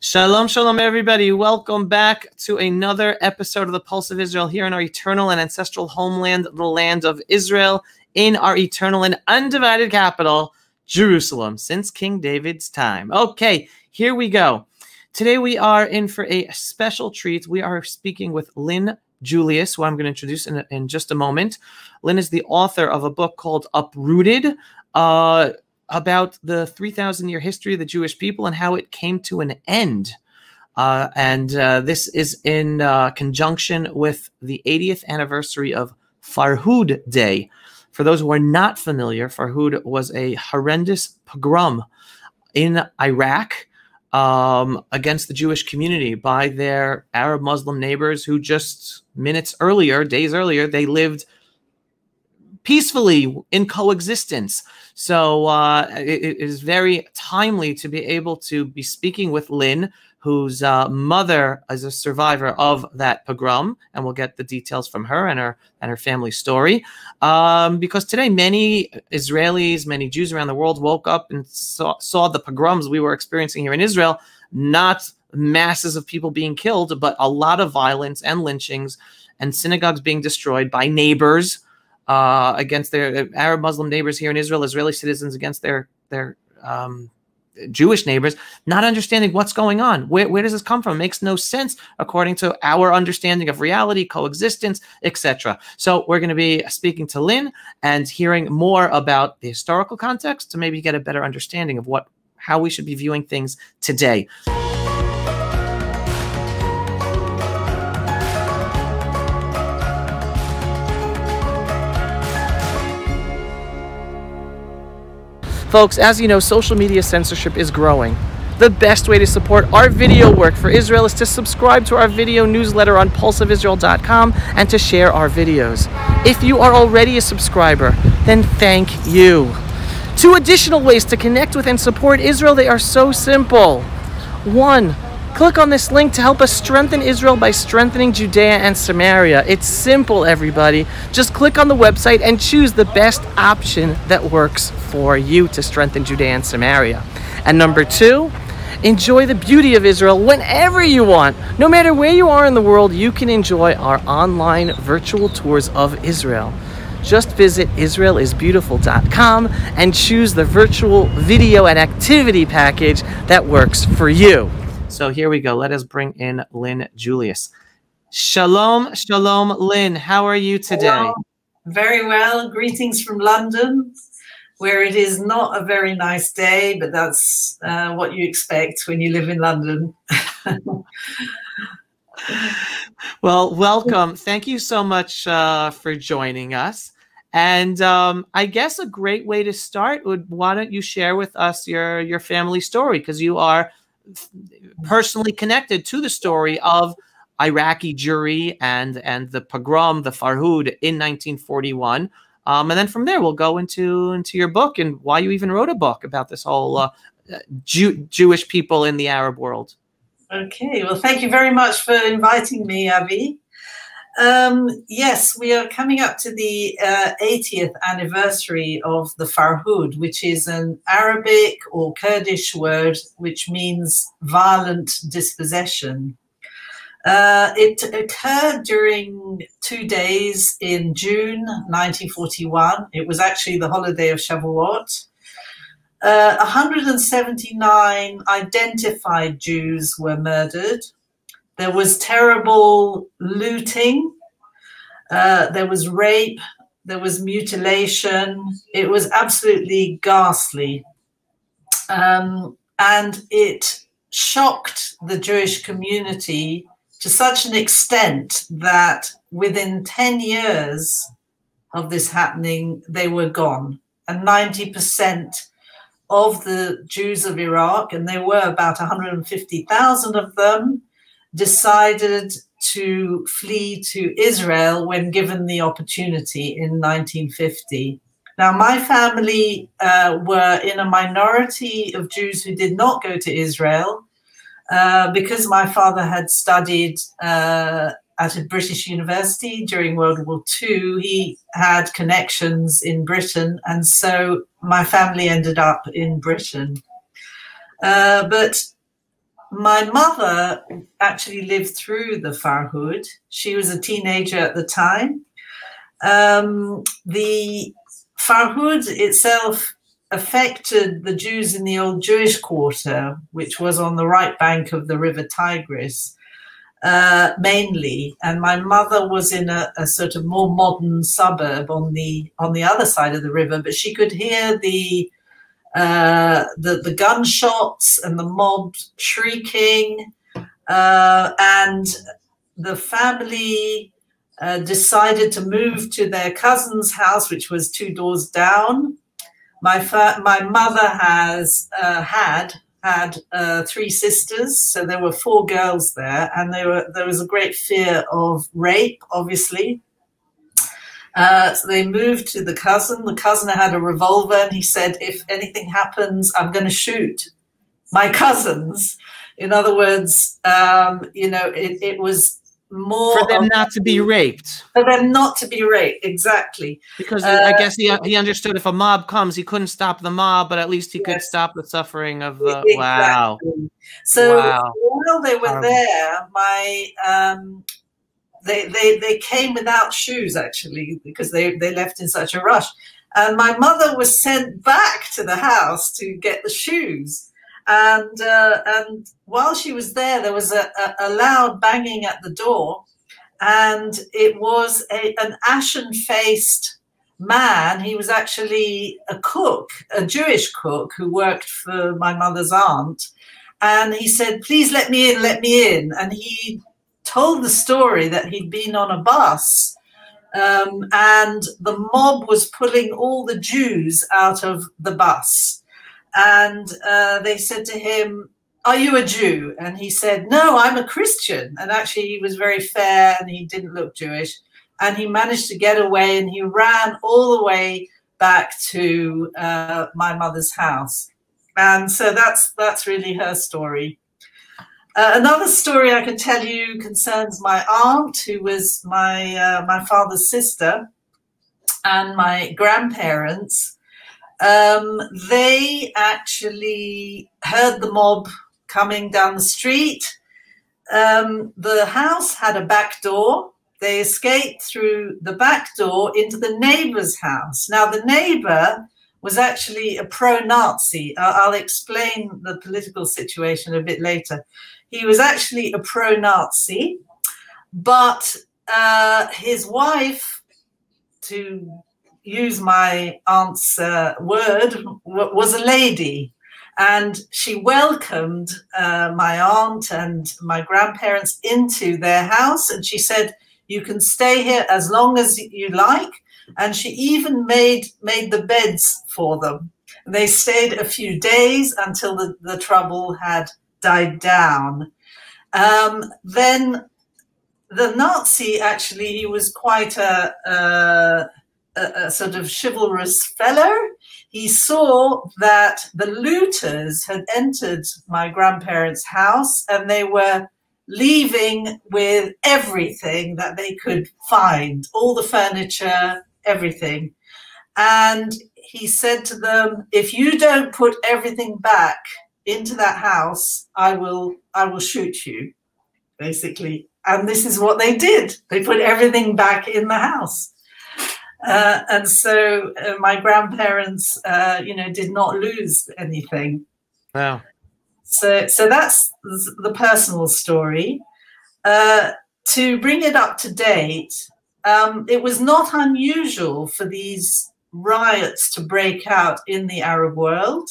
Shalom, shalom, everybody. Welcome back to another episode of the Pulse of Israel here in our eternal and ancestral homeland, the land of Israel, in our eternal and undivided capital, Jerusalem, since King David's time. Okay, here we go. Today we are in for a special treat. We are speaking with Lyn Julius, who I'm going to introduce in, in just a moment. Lyn is the author of a book called Uprooted. Uh, about the 3,000 year history of the Jewish people and how it came to an end. Uh, and uh, this is in uh, conjunction with the 80th anniversary of Farhud Day. For those who are not familiar, Farhud was a horrendous pogrom in Iraq um, against the Jewish community by their Arab Muslim neighbors who just minutes earlier, days earlier, they lived peacefully in coexistence. So uh, it, it is very timely to be able to be speaking with Lyn, whose uh, mother is a survivor of that pogrom, and we'll get the details from her and her and her family story. Um, because today, many Israelis, many Jews around the world woke up and saw, saw the pogroms we were experiencing here in Israel, not masses of people being killed, but a lot of violence and lynchings and synagogues being destroyed by neighbors uh, against their uh, Arab Muslim neighbors here in Israel, Israeli citizens against their their um, Jewish neighbors, not understanding what's going on. Where, where does this come from? It makes no sense according to our understanding of reality, coexistence, etc. So we're going to be speaking to Lyn and hearing more about the historical context to maybe get a better understanding of what how we should be viewing things today. Folks, as you know, social media censorship is growing. The best way to support our video work for Israel is to subscribe to our video newsletter on pulseofisrael.com and to share our videos. If you are already a subscriber, then thank you. Two additional ways to connect with and support Israel, they are so simple. One, Click on this link to help us strengthen Israel by strengthening Judea and Samaria. It's simple, everybody. Just click on the website and choose the best option that works for you to strengthen Judea and Samaria. And number two, enjoy the beauty of Israel whenever you want. No matter where you are in the world, you can enjoy our online virtual tours of Israel. Just visit israelisbeautiful.com and choose the virtual video and activity package that works for you. So here we go. Let us bring in Lyn Julius. Shalom, shalom, Lyn. How are you today? Hello. Very well. Greetings from London, where it is not a very nice day, but that's uh, what you expect when you live in London. well, welcome. Thank you so much uh, for joining us. And um, I guess a great way to start would why don't you share with us your your family story because you are personally connected to the story of Iraqi Jewry and and the pogrom, the Farhud in 1941. Um, and then from there, we'll go into into your book and why you even wrote a book about this whole uh, Jew, Jewish people in the Arab world. Okay, well, thank you very much for inviting me, Avi. Um, yes, we are coming up to the uh, 80th anniversary of the Farhud, which is an Arabic or Kurdish word which means violent dispossession. Uh, it occurred during two days in June 1941. It was actually the holiday of Shavuot. Uh, 179 identified Jews were murdered. There was terrible looting. Uh, there was rape. There was mutilation. It was absolutely ghastly. Um, and it shocked the Jewish community to such an extent that within 10 years of this happening, they were gone. And 90% of the Jews of Iraq, and there were about 150,000 of them, decided to flee to Israel when given the opportunity in 1950. Now, my family uh, were in a minority of Jews who did not go to Israel uh, because my father had studied uh, at a British university during World War II. He had connections in Britain, and so my family ended up in Britain. Uh, but my mother actually lived through the Farhud. She was a teenager at the time. Um, the Farhud itself affected the Jews in the old Jewish quarter, which was on the right bank of the river Tigris, uh, mainly. And my mother was in a, a, sort of more modern suburb on the on the other side of the river, but she could hear the uh, the, the gunshots and the mob shrieking. Uh, and the family uh, decided to move to their cousin's house, which was two doors down. My, my mother has uh, had had uh, three sisters, so there were four girls there, and there were there was a great fear of rape, obviously, uh, so they moved to the cousin. The cousin had a revolver, and he said, "If anything happens, I'm going to shoot my cousins." In other words, um, you know, it, it, was more for them of, not to be raped. For them not to be raped, exactly. Because uh, I guess he he understood if a mob comes, he couldn't stop the mob, but at least he yes. could stop the suffering of the. Exactly. Wow. So wow. while they were there, my um, they, they, they came without shoes actually because they, they left in such a rush. And my mother was sent back to the house to get the shoes. And, uh, and while she was there, there was a, a, a loud banging at the door. And it was a, an ashen faced man. He was actually a cook, a Jewish cook who worked for my mother's aunt. And he said, Please let me in, let me in. And he told the story that he'd been on a bus um, and the mob was pulling all the Jews out of the bus. And uh, they said to him, Are you a Jew? And he said, No, I'm a Christian. And actually, he was very fair and he didn't look Jewish. And he managed to get away and he ran all the way back to uh, my mother's house. And so that's that's really her story. Uh, another story I can tell you concerns my aunt, who was my uh, my father's sister, and my grandparents. Um, they actually heard the mob coming down the street. Um, the house had a back door. They escaped through the back door into the neighbor's house. Now, the neighbor was actually a pro Nazi. I'll explain the political situation a bit later. He was actually a pro Nazi, but uh, his wife, to use my aunt's uh, word, was a lady. And she welcomed uh, my aunt and my grandparents into their house. And she said, You can stay here as long as you like. And she even made, made the beds for them. They stayed a few days until the, the trouble had died down. Um, then the Nazi actually, he was quite a, a, a, sort of chivalrous fellow. He saw that the looters had entered my grandparents' house and they were leaving with everything that they could find, all the furniture, everything. And he said to them, if you don't put everything back into that house, I will I will shoot you, basically. And this is what they did. They put everything back in the house. Uh, and so uh, my grandparents, uh, you know, did not lose anything. Wow. So, so that's the personal story. Uh, to bring it up to date, um, it was not unusual for these riots to break out in the Arab world.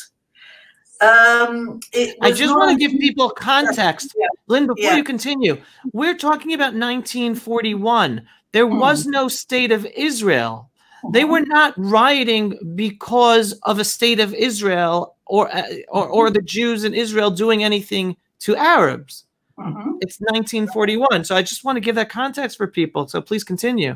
Um, I just want to give people context. Yeah. Lyn, before yeah. you continue, we're talking about 1941. There mm. was no state of Israel. They were not rioting because of a state of Israel or, uh, or, or the Jews in Israel doing anything to Arabs. Mm-hmm. It's 1941. So I just want to give that context for people. So please continue.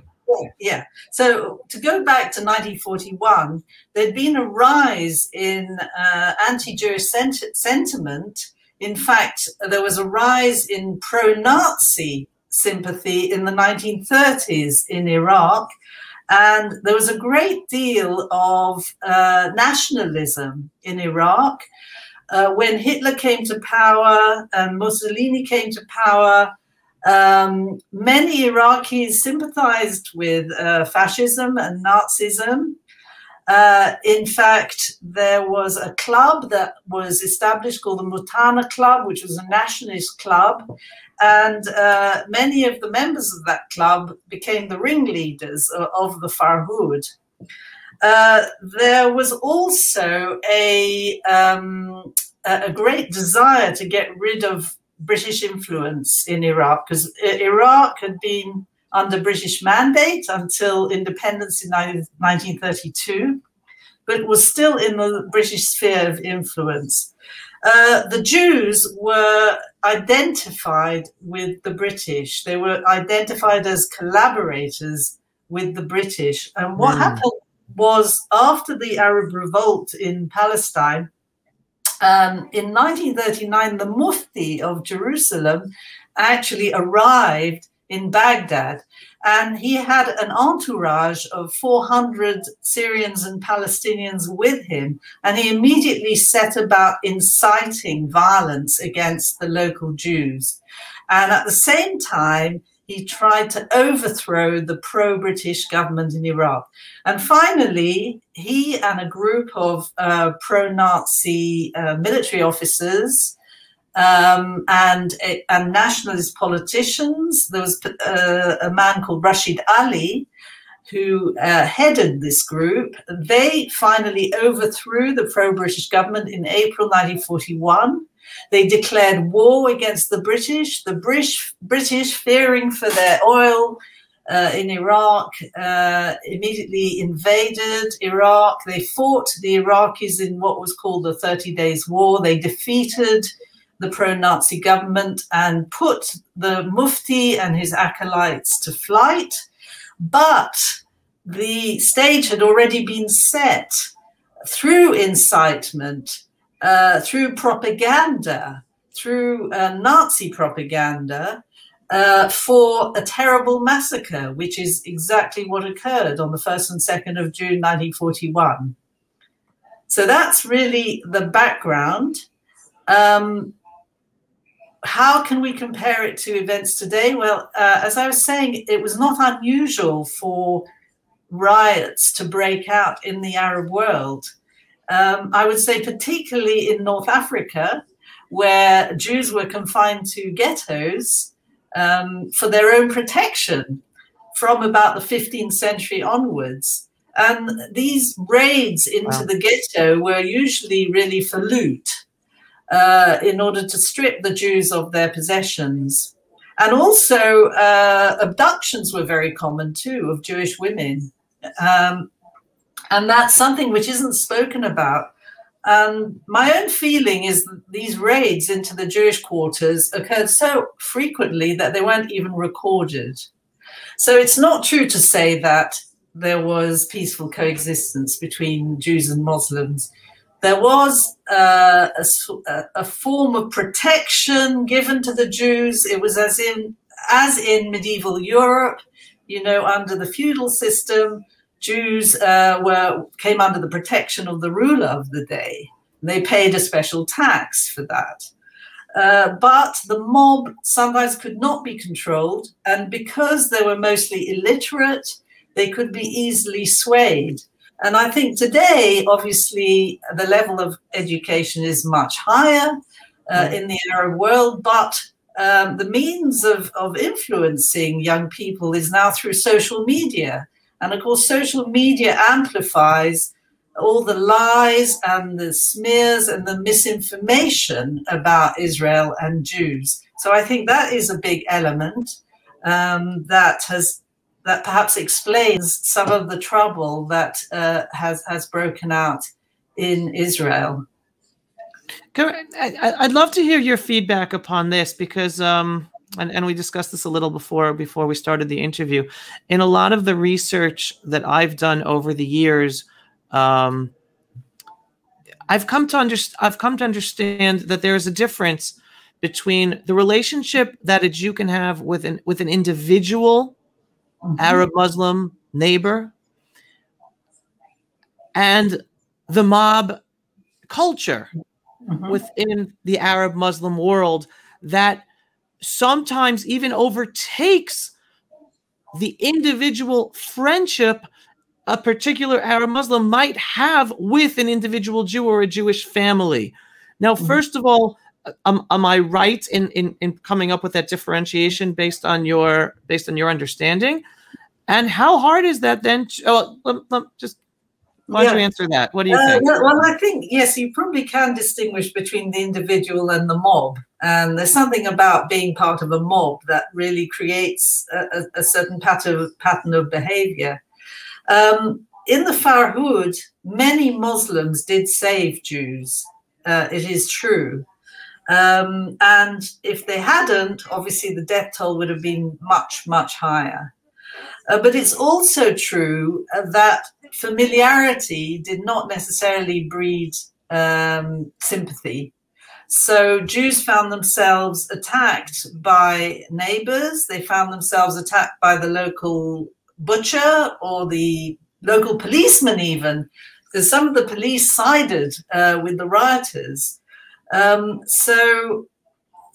Yeah. So to go back to 1941, there'd been a rise in uh, anti-Jewish sent- sentiment. In fact, there was a rise in pro-Nazi sympathy in the 1930s in Iraq. And there was a great deal of uh, nationalism in Iraq. uh, when Hitler came to power and Mussolini came to power, um, many Iraqis sympathized with uh, fascism and Nazism. Uh, in fact, there was a club that was established called the Muthanna Club, which was a nationalist club. And uh, many of the members of that club became the ringleaders of, of the Farhud. Uh, there was also a, um, a great desire to get rid of British influence in Iraq because Iraq had been under British mandate until independence in 1932, but was still in the British sphere of influence. Uh, the Jews were identified with the British. They were identified as collaborators with the British. And what mm. happened was after the Arab revolt in Palestine, um, in 1939, the Mufti of Jerusalem actually arrived in Baghdad and he had an entourage of 400 Syrians and Palestinians with him. And he immediately set about inciting violence against the local Jews. And at the same time, he tried to overthrow the pro British government in Iraq. And finally, he and a group of uh, pro Nazi uh, military officers um, and, and nationalist politicians, there was uh, a man called Rashid Ali. Who uh, headed this group? They finally overthrew the pro British government in April 1941 they declared war against the British. The British, British fearing for their oil uh, in Iraq, uh, immediately invaded Iraq. They fought the Iraqis in what was called the 30 Days War. They defeated the pro Nazi government and put the Mufti and his acolytes to flight. But the stage had already been set through incitement uh, through propaganda, through uh, Nazi propaganda, uh, for a terrible massacre, which is exactly what occurred on the 1st and 2nd of June 1941. So that's really the background. Um, how can we compare it to events today? Well, uh, as I was saying, it was not unusual for riots to break out in the Arab world. Um, I would say, particularly in North Africa, where Jews were confined to ghettos um, for their own protection from about the 15th century onwards. And these raids into wow. the ghetto were usually really for loot uh, in order to strip the Jews of their possessions. And also, uh, abductions were very common too of Jewish women. Um, and that's something which isn't spoken about. And my own feeling is that these raids into the Jewish quarters occurred so frequently that they weren't even recorded. So it's not true to say that there was peaceful coexistence between Jews and Muslims. There was uh, a, a, form of protection given to the Jews. It was as in as in medieval Europe, you know, under the feudal system, Jews uh, were came under the protection of the ruler of the day. They paid a special tax for that. Uh, but the mob sometimes could not be controlled, and because they were mostly illiterate, they could be easily swayed. And I think today, obviously, the level of education is much higher uh, in the Arab world, but um, the means of, of influencing young people is now through social media. And of course, social media amplifies all the lies and the smears and the misinformation about Israel and Jews. So I think that is a big element um, that has that perhaps explains some of the trouble that uh, has has broken out in Israel. I'd love to hear your feedback upon this because um, and, and we discussed this a little before before we started the interview in a lot of the research that i've done over the years um, i've come to understand i've come to understand that there is a difference between the relationship that a jew can have with an with an individual mm-hmm. arab muslim neighbor and the mob culture mm-hmm. within the Arab Muslim world that sometimes even overtakes the individual friendship a particular Arab Muslim might have with an individual Jew or a Jewish family. Now, mm-hmm. first of all, um, am I right in, in in coming up with that differentiation based on your based on your understanding? And how hard is that then? To, oh, let, let, just why don't you answer that? What do you uh, think? Well, I think yes, you probably can distinguish between the individual and the mob. And there's something about being part of a mob that really creates a, a certain pattern pattern of behavior. Um, in the Farhud, many Muslims did save Jews. Uh, it is true. Um, and if they hadn't, obviously the death toll would have been much, much higher. Uh, but it's also true uh, that familiarity did not necessarily breed um, sympathy. So Jews found themselves attacked by neighbors. They found themselves attacked by the local butcher or the local policeman, even, because some of the police sided uh, with the rioters. Um, so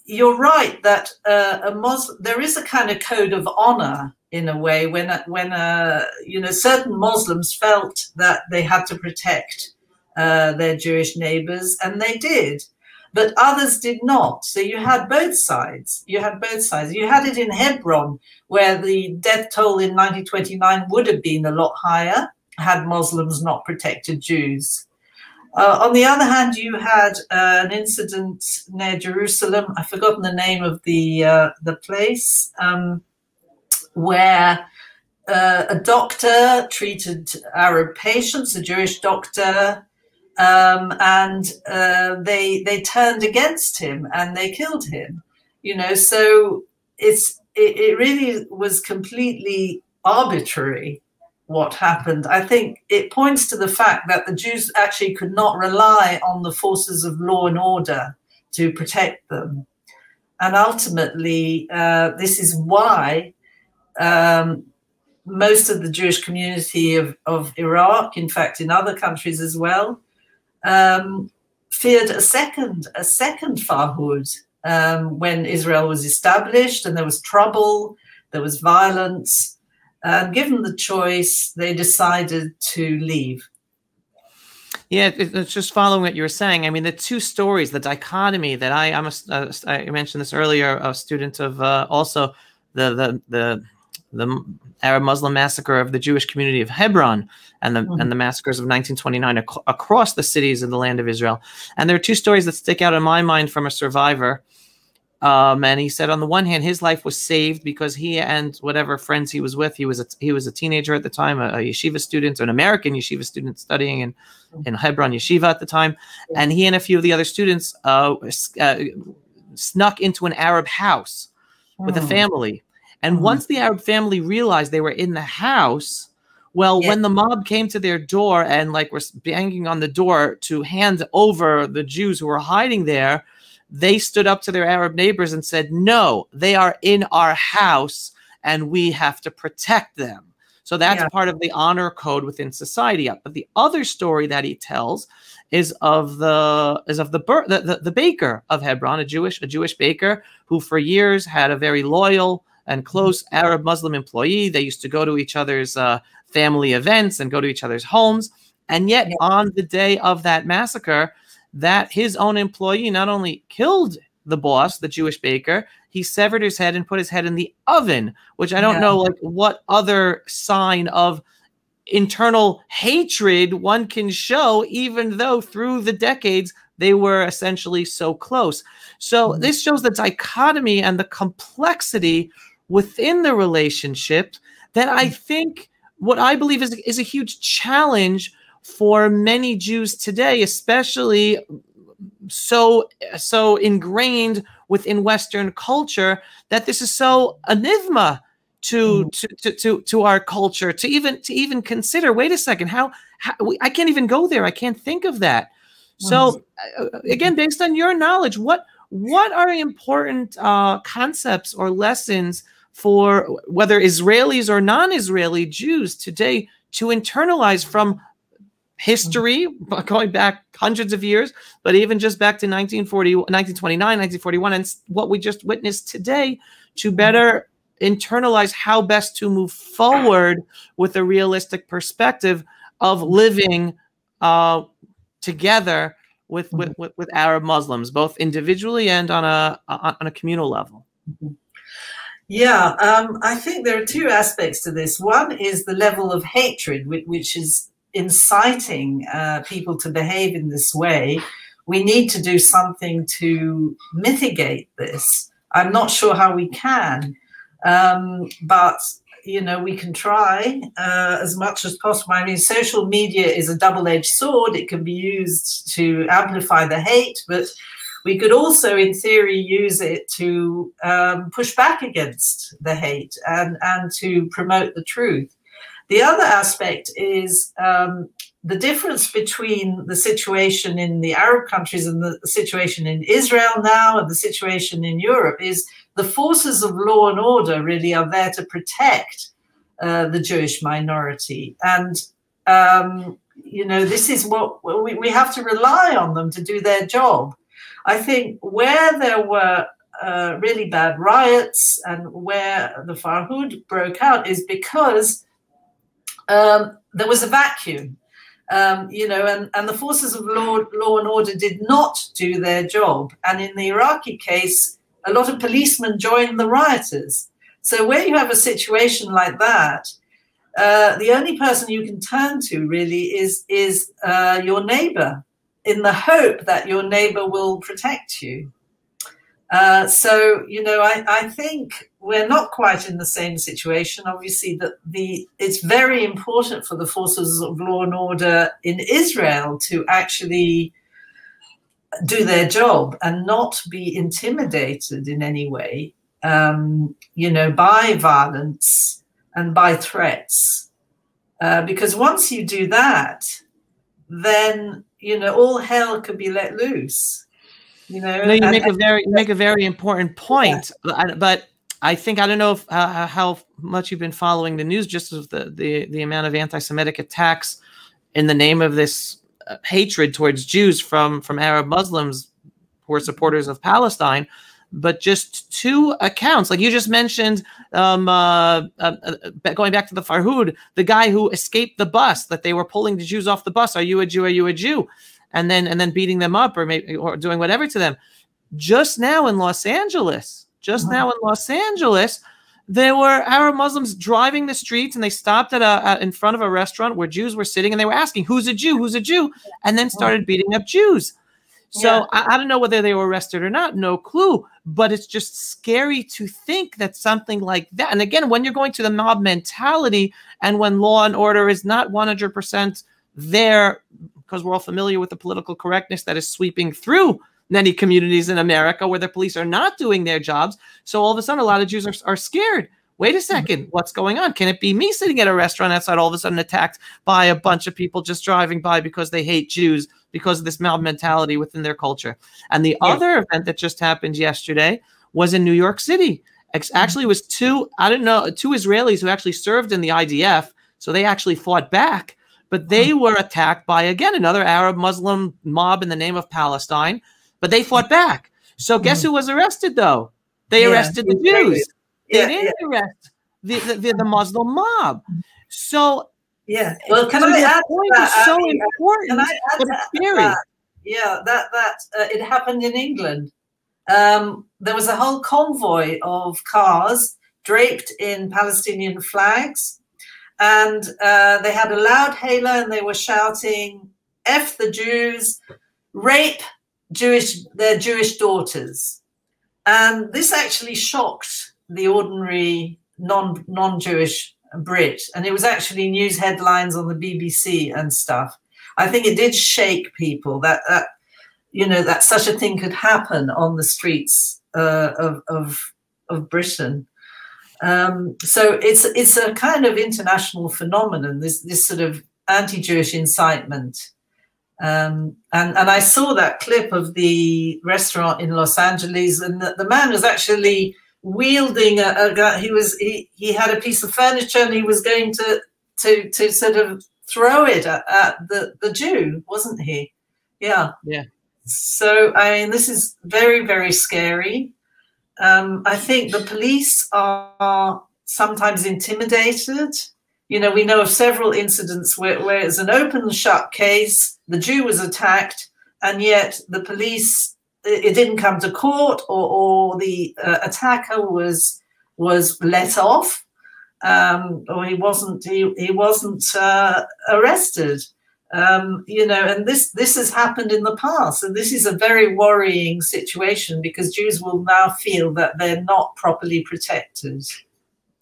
you're right that uh, a Muslim, there is a kind of code of honor in a way when when uh, you know certain Muslims felt that they had to protect uh, their Jewish neighbors, and they did, but others did not. So you had both sides. You had both sides. You had it in Hebron, where the death toll in 1929 would have been a lot higher had Muslims not protected Jews. Uh, on the other hand, you had uh, an incident near Jerusalem. I've forgotten the name of the uh, the place. Um, where uh, a doctor treated Arab patients, a Jewish doctor, um, and uh, they they turned against him and they killed him. You know, so it's it, it really was completely arbitrary what happened. I think it points to the fact that the Jews actually could not rely on the forces of law and order to protect them. And ultimately, uh, this is why um, most of the Jewish community of, of Iraq, in fact, in other countries as well, um, feared a second, a second Farhud um, when Israel was established and there was trouble, there was violence. And given the choice, they decided to leave. Yeah, it's just following what you were saying. I mean, the two stories, the dichotomy that I, I'm uh, I mentioned this earlier, a student of uh, also the the the the Arab Muslim massacre of the Jewish community of Hebron and the mm-hmm. and the massacres of 1929 ac- across the cities in the land of Israel. And there are two stories that stick out in my mind from a survivor. Um, and he said, on the one hand, his life was saved because he and whatever friends he was with, he was a, he was a teenager at the time, a, a yeshiva student, an American yeshiva student studying in, mm-hmm. in Hebron yeshiva at the time, and he and a few of the other students uh, uh, snuck into an Arab house with a mm. family and mm-hmm. once the Arab family realized they were in the house, well, yeah. when the mob came to their door and like were banging on the door to hand over the Jews who were hiding there, they stood up to their Arab neighbors and said, No, they are in our house and we have to protect them. So that's yeah. part of the honor code within society. But the other story that he tells is of the is of the, the, the, the baker of Hebron, a Jewish a Jewish baker who for years had a very loyal and close Arab Muslim employee. They used to go to each other's uh, family events and go to each other's homes. And yet, on the day of that massacre, that his own employee not only killed the boss, the Jewish baker, he severed his head and put his head in the oven, which I don't yeah. know like what other sign of internal hatred one can show, even though through the decades they were essentially so close. So mm-hmm. this shows the dichotomy and the complexity within the relationship that I mm. think what I believe is, is a huge challenge for many Jews today, especially so so ingrained within Western culture that this is so enigma to, mm. to to to to our culture to even to even consider. Wait a second, how, how I can't even go there. I can't think of that. So uh, uh, again, based on your knowledge, what what are important uh, concepts or lessons for whether Israelis or non Israeli Jews today to internalize from history going back hundreds of years, but even just back to 1940, 1929, 1941, and what we just witnessed today to better internalize how best to move forward with a realistic perspective of living uh, together with, with, with, Arab Muslims, both individually and on a, on a communal level. Yeah, um, I think there are two aspects to this. One is the level of hatred, which, is inciting uh, people to behave in this way. We need to do something to mitigate this. I'm not sure how we can, um, but you know we can try uh, as much as possible. I mean, social media is a double-edged sword. It can be used to amplify the hate, but we could also, in theory, use it to um, push back against the hate and and to promote the truth. The other aspect is um, the difference between the situation in the Arab countries and the, situation in Israel now and the situation in Europe is the forces of law and order really are there to protect uh, the Jewish minority. And, um, you know, this is what we, we have to rely on them to do their job. I think where there were uh, really bad riots and where the Farhud broke out is because um, there was a vacuum. Um, you know, and, and the forces of law, law and order did not do their job. And in the Iraqi case, a lot of policemen joined the rioters. So where you have a situation like that, uh, the only person you can turn to really is is uh, your neighbor, in the hope that your neighbor will protect you. Uh, so you know, I, I think we're not quite in the same situation. Obviously, that the it's very important for the forces of law and order in Israel to actually do their job and not be intimidated in any way, um, you know, by violence and by threats. Uh, because once you do that, then you know all hell could be let loose. You know, no, you and, make a very you make a very important point, yeah. but I think I don't know if, uh, how much you've been following the news, just of the, the the amount of anti-Semitic attacks in the name of this uh, hatred towards Jews from from Arab Muslims who are supporters of Palestine. But just two accounts, like you just mentioned, um, uh, uh, uh going back to the Farhud, the guy who escaped the bus that they were pulling the Jews off the bus. Are you a Jew? Are you a Jew? And then and then beating them up or maybe or doing whatever to them. Just now in Los Angeles, just uh-huh. now in Los Angeles, there were Arab Muslims driving the streets and they stopped at a at, in front of a restaurant where Jews were sitting and they were asking, "Who's a Jew? Who's a Jew?" and then started beating up Jews. So yeah. I, I, don't know whether they were arrested or not, no clue. But it's just scary to think that something like that. And again, when you're going to the mob mentality and when law and order is not 100% there, because we're all familiar with the political correctness that is sweeping through many communities in America where the police are not doing their jobs. So all of a sudden, a lot of Jews are, are scared. Wait a 2nd mm-hmm. what's going on? Can it be me sitting at a restaurant outside, all of a sudden attacked by a bunch of people just driving by because they hate Jews because of this mob mentality within their culture? And the yeah. other event that just happened yesterday was in New York City. Actually, it was two, I don't know, two Israelis who actually served in the IDF. So they actually fought back, but they were attacked by, again, another Arab Muslim mob in the name of Palestine but they fought back. So guess mm-hmm. who was arrested though? They yeah. arrested the Jews. They didn't yeah. arrest the, the, the, Muslim mob. So yeah, well, can so I add point that, is so important, can I add scary. That, yeah, that that uh, it happened in England. Um, there was a whole convoy of cars draped in Palestinian flags, and uh, they had a loud hailer and they were shouting, "F the Jews, rape Jewish their Jewish daughters, and this actually shocked the ordinary non non Jewish Brit, and it was actually news headlines on the BBC and stuff. I think it did shake people that that you know that such a thing could happen on the streets uh, of, of of Britain. Um, so it's it's a kind of international phenomenon. This this sort of anti-Jewish incitement um, and, and I saw that clip of the restaurant in Los Angeles, and the, the man was actually wielding a, a he was he, he had a piece of furniture and he was going to to to sort of throw it at, at the, the Jew, wasn't he? Yeah. Yeah. So, I mean, this is very, very scary. Um, I think the police are sometimes intimidated. You know, we know of several incidents where, where it's an open and shut case, the Jew was attacked, and yet the police, it, didn't come to court, or, or the uh, attacker was was let off, um, or he wasn't he, he wasn't uh, arrested. Um, you know, and this this has happened in the past, and this is a very worrying situation because Jews will now feel that they're not properly protected.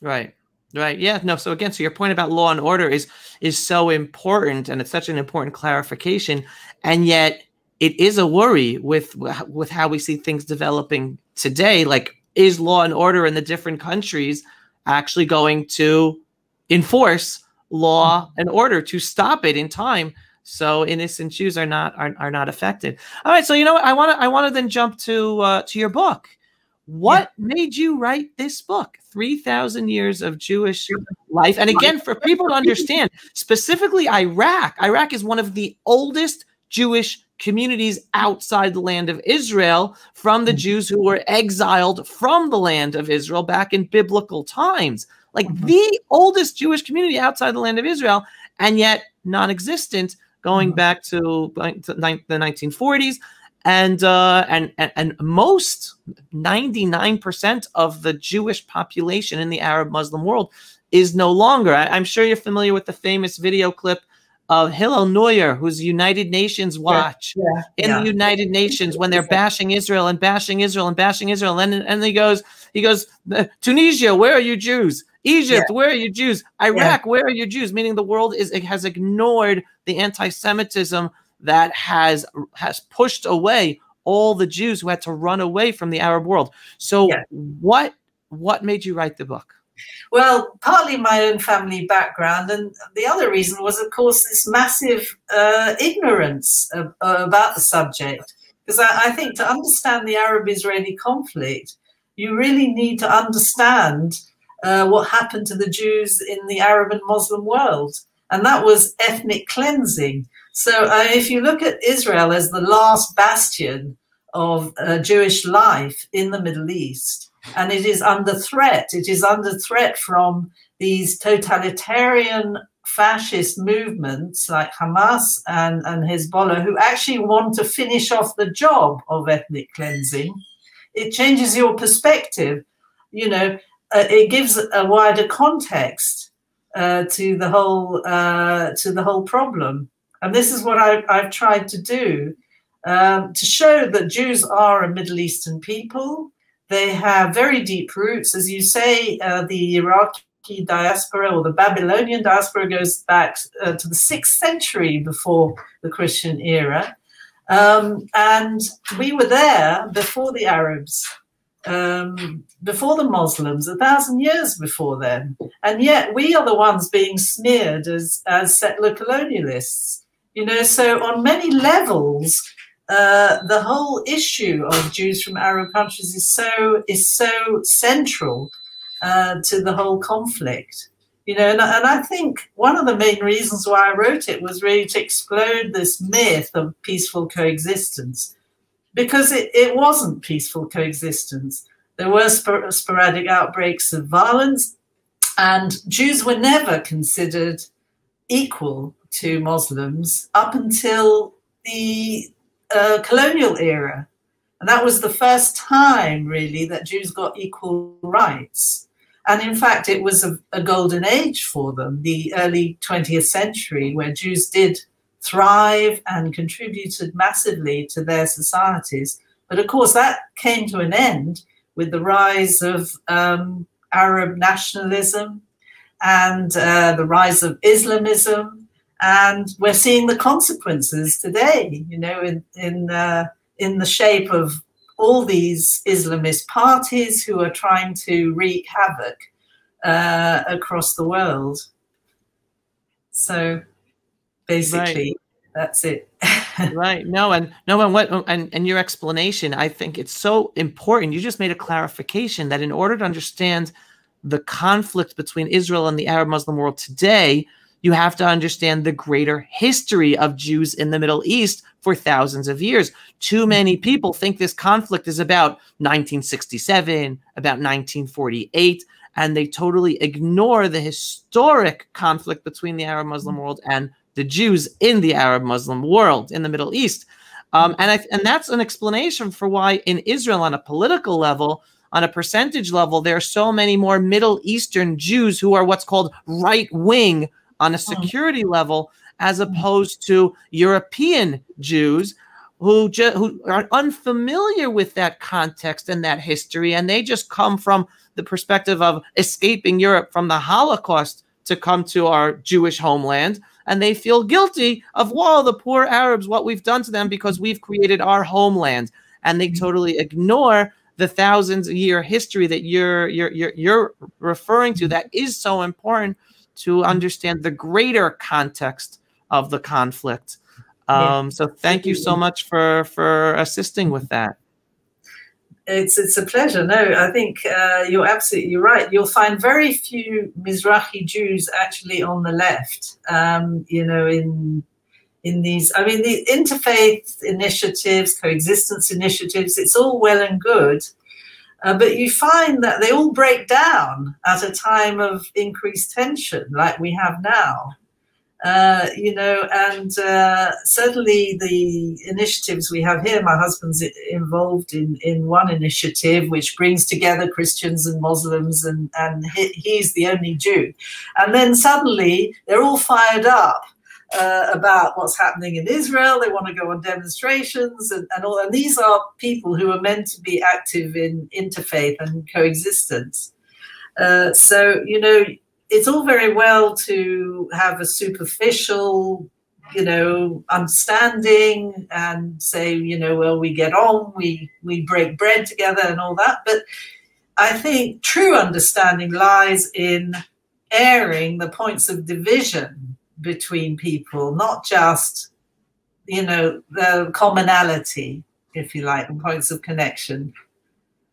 Right. Right. Yeah. No. So again, so your point about law and order is is so important, and it's such an important clarification, and yet it is a worry with with how we see things developing today. Like, is law and order in the different countries actually going to enforce law and order to stop it in time so innocent Jews are not are, are not affected. All right, so you know what I want to I want to then jump to uh, to your book. What yeah. made you write this book? 3,000 years of Jewish life. And again, for people to understand, specifically Iraq, Iraq is one of the oldest Jewish communities outside the land of Israel from the mm-hmm. Jews who were exiled from the land of Israel back in biblical times like mm-hmm. the oldest Jewish community outside the land of Israel, and yet non-existent going mm-hmm. back to, to the 1940s. And, uh, and and and most 99% of the Jewish population in the Arab Muslim world is no longer. I, am sure you're familiar with the famous video clip of Hillel Neuer, who's United Nations Watch yeah, yeah, in yeah. the United Nations when they're bashing Israel and bashing Israel and bashing Israel, and and he goes, he goes, uh, Tunisia, where are you Jews? Egypt, where are you Jews? Iraq, where are you Jews? Meaning the world is it has ignored the anti-Semitism that has has pushed away all the Jews who had to run away from the Arab world. So what what made you write the book? Well, partly my own family background, and the other reason was, of course, this massive uh, ignorance of, uh, about the subject. Because I, I think to understand the Arab-Israeli conflict, you really need to understand uh, what happened to the Jews in the Arab and Muslim world. And that was ethnic cleansing. So uh, if you look at Israel as the last bastion of uh, Jewish life in the Middle East, and it is under threat, it is under threat from these totalitarian fascist movements like Hamas and, and Hezbollah, who actually want to finish off the job of ethnic cleansing. It changes your perspective. You know, uh, it gives a wider context uh, to the whole uh, to the whole problem. And this is what I, have tried to do um, to show that Jews are a Middle Eastern people. They have very deep roots, as you say. Uh, the Iraqi diaspora or the Babylonian diaspora goes back uh, to the sixth century before the Christian era. Um, and we were there before the Arabs um, before the Muslims, a thousand years before then. And yet we are the ones being smeared as, as settler colonialists. You know, so on many levels, uh, the whole issue of Jews from Arab countries is so is so central uh, to the whole conflict. You know, and, and I think one of the main reasons why I wrote it was really to explode this myth of peaceful coexistence because it, it wasn't peaceful coexistence. There were spor sporadic outbreaks of violence, and Jews were never considered equal to Muslims up until the uh, colonial era. And that was the first time, really, that Jews got equal rights. And in fact, it was a, a golden age for them, the early 20th century, where Jews did thrive and contributed massively to their societies. But of course, that came to an end with the rise of um, Arab nationalism and uh, the rise of Islamism. And we're seeing the consequences today, you know, in, in, uh, in the shape of all these Islamist parties who are trying to wreak havoc uh, across the world. So basically right. that's it right no and no and what and, and your explanation i think it's so important you just made a clarification that in order to understand the conflict between israel and the arab muslim world today you have to understand the greater history of Jews in the Middle East for thousands of years. Too many people think this conflict is about 1967, about 1948, and they totally ignore the historic conflict between the Arab Muslim world and the Jews in the Arab Muslim world in the Middle East. Um, and I, and that's an explanation for why in Israel, on a political level, on a percentage level, there are so many more Middle Eastern Jews who are what's called right wing on a hmm. security level, as opposed to European Jews who ju- who are unfamiliar with that context and that history, and they just come from the perspective of escaping Europe from the Holocaust to come to our Jewish homeland. And they feel guilty of, whoa, the poor Arabs, what we've done to them because we've created our homeland. And they totally ignore the thousands year history that you're, you're, you're, you're referring to that is so important to understand the greater context of the conflict. Um, so thank you so much for, for assisting with that. It's it's a pleasure. No, I think uh, you're absolutely right. You'll find very few Mizrahi Jews actually on the left. Um, you know, in in these, I mean, the interfaith initiatives, coexistence initiatives. It's all well and good, uh, but you find that they all break down at a time of increased tension, like we have now. Uh, you know, and uh, certainly the initiatives we have here, my husband's involved in, in one initiative which brings together Christians and Muslims, and, and he, he's the only Jew. And then suddenly they're all fired up. Uh, about what's happening in Israel, they want to go on demonstrations, and, and all. And these are people who are meant to be active in interfaith and coexistence. Uh, so you know, it's all very well to have a superficial you know understanding and say you know well we get on we we break bread together and all that but i think true understanding lies in airing the points of division between people not just you know the commonality if you like and points of connection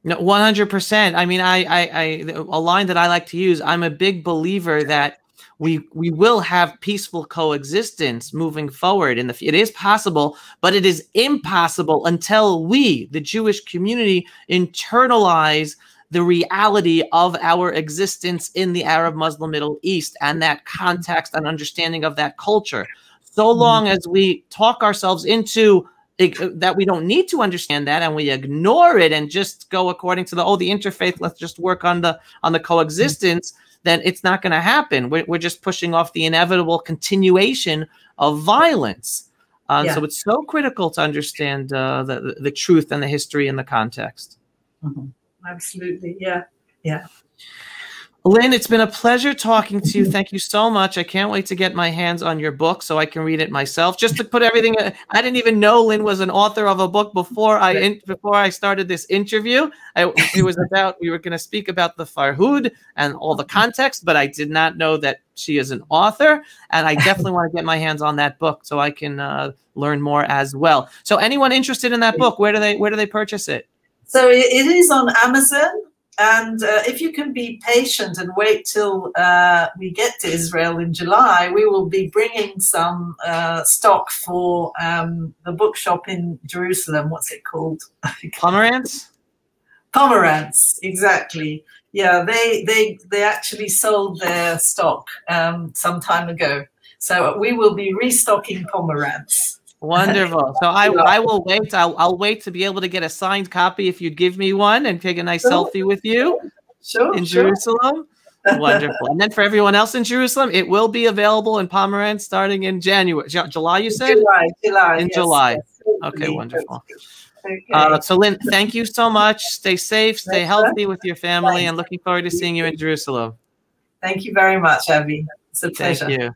no, one hundred percent. I mean, I, I, I, a line that I like to use. I'm a big believer that we we will have peaceful coexistence moving forward. In the it is possible, but it is impossible until we, the Jewish community, internalize the reality of our existence in the Arab Muslim Middle East and that context and understanding of that culture. So mm-hmm. long as we talk ourselves into uh, that we don't need to understand that and we ignore it and just go according to the oh the interfaith let's just work on the on the coexistence then it's not going to happen we're, we're just pushing off the inevitable continuation of violence uh, yeah. so it's so critical to understand uh, the, the truth and the history and the context mm-hmm. Absolutely yeah yeah Lyn, it's been a pleasure talking to you. Thank you so much. I can't wait to get my hands on your book so I can read it myself. Just to put everything, I didn't even know Lyn was an author of a book before I in, before I started this interview. I, it was about we were going to speak about the Farhud and all the context, but I did not know that she is an author, and I definitely want to get my hands on that book so I can uh, learn more as well. So, anyone interested in that book, where do they where do they purchase it? So it is on Amazon and uh, if you can be patient and wait till uh, we get to Israel in July, we will be bringing some uh, stock for um, the bookshop in Jerusalem. What's it called? Pomeranz. Pomeranz, exactly. Yeah, they they they actually sold their stock um, some time ago, so we will be restocking Pomeranz. Wonderful. So I I will wait. I'll I'll wait to be able to get a signed copy if you'd give me one and take a nice sure. selfie with you sure, in sure. Jerusalem. Wonderful. And then for everyone else in Jerusalem, it will be available in Pomeranz starting in January, July. You said July, July, in yes, July. Yes, okay, wonderful. Okay. Uh, so Lyn, thank you so much. Stay safe, stay healthy with your family, and looking forward to seeing you in Jerusalem. Thank you very much, Avi. It's a pleasure. Thank you.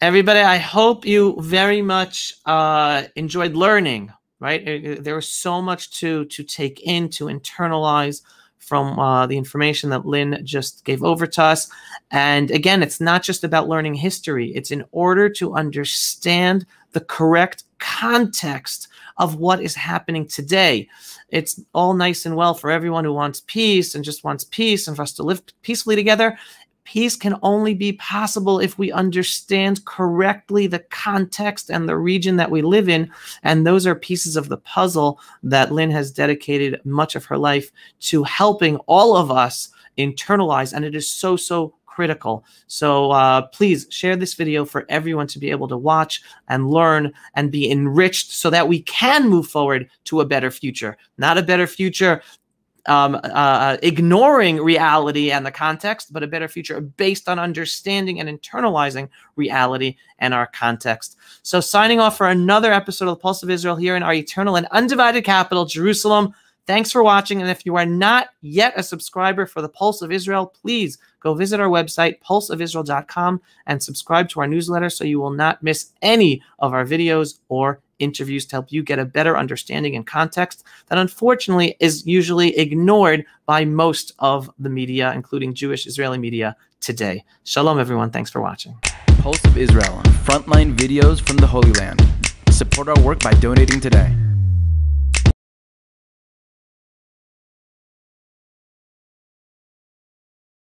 Everybody, I hope you very much uh, enjoyed learning. Right, there was so much to to take in, to internalize from uh, the information that Lyn just gave over to us. And again, it's not just about learning history; it's in order to understand the correct context of what is happening today. It's all nice and well for everyone who wants peace and just wants peace and for us to live peacefully together Peace can only be possible if we understand correctly the context and the region that we live in. And those are pieces of the puzzle that Lyn has dedicated much of her life to helping all of us internalize. And it is so, so critical. So uh, please share this video for everyone to be able to watch and learn and be enriched so that we can move forward to a better future. Not a better future um, uh, ignoring reality and the context, but a better future based on understanding and internalizing reality and our context. So, signing off for another episode of the Pulse of Israel here in our eternal and undivided capital, Jerusalem. Thanks for watching. And if you are not yet a subscriber for the Pulse of Israel, please go visit our website, pulseofisrael.com, and subscribe to our newsletter so you will not miss any of our videos or interviews to help you get a better understanding and context that unfortunately is usually ignored by most of the media, including Jewish Israeli media today. Shalom, everyone. Thanks for watching. Pulse of Israel, frontline videos from the Holy Land. Support our work by donating today.